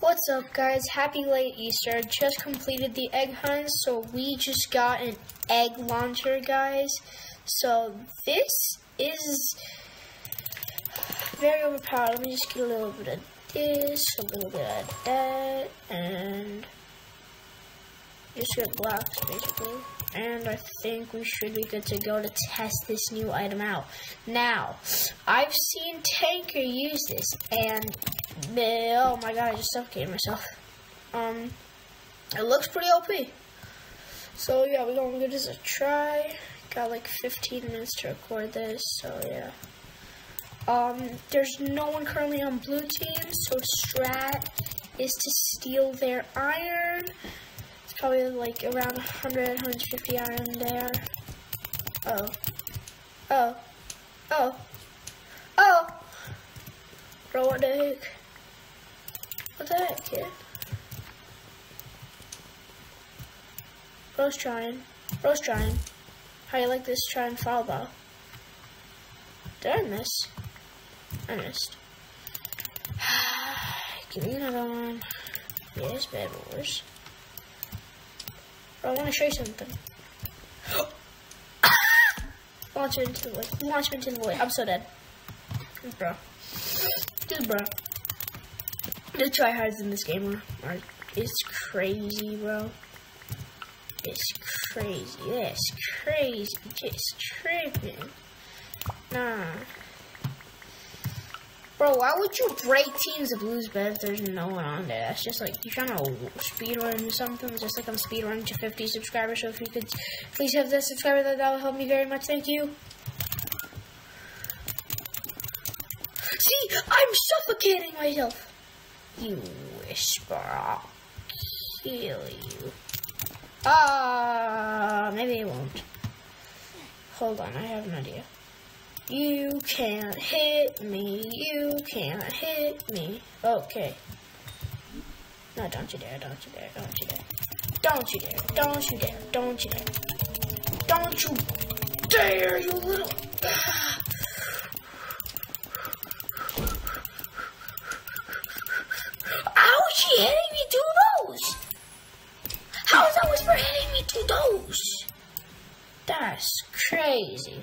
What's up, guys? Happy late Easter. Just completed the egg hunt, so we just got an egg launcher, guys. So this is very overpowered. Let me just get a little bit of this, a little bit of that, and just get blocks, basically. And I think we should be good to go to test this new item out. Now, I've seen TanqR use this, and oh my god, I just suffocated myself. Um, it looks pretty OP. So yeah, we're gonna give this a try. Got like 15 minutes to record this, so yeah. Um, there's no one currently on blue team, so strat is to steal their iron. Probably like around 100, 150 iron there. Oh. Oh. Oh. Oh! Bro, what the heck? What the heck, kid? Bro's trying. Bro's trying. How you like this try and foul ball? Did I miss? I missed. Give me another one. Yes, bad boys. I want to show you something. Launch it into the void. Launch it into the void. I'm so dead. Bro. Dude, bro. The tryhards in this game are it's crazy, bro. It's crazy. It's crazy. Just tripping. Nah. Bro, why would you break teams of lose bet if there's no one on there? That's just like, you're trying to speedrun something, just like I'm speedrunning to 50 subscribers, so if you could please have that subscriber, that, that would help me very much, thank you. See, I'm suffocating myself. You whisper, I'll kill you. Ah, uh, maybe it won't. Hold on, I have an idea. You can't hit me, you can't hit me. Okay. No, don't you dare, don't you dare, don't you dare. Don't you dare, don't you dare, don't you dare. Don't you dare, you little... she hitting me to those? How is that whisper hitting me to those? That's crazy.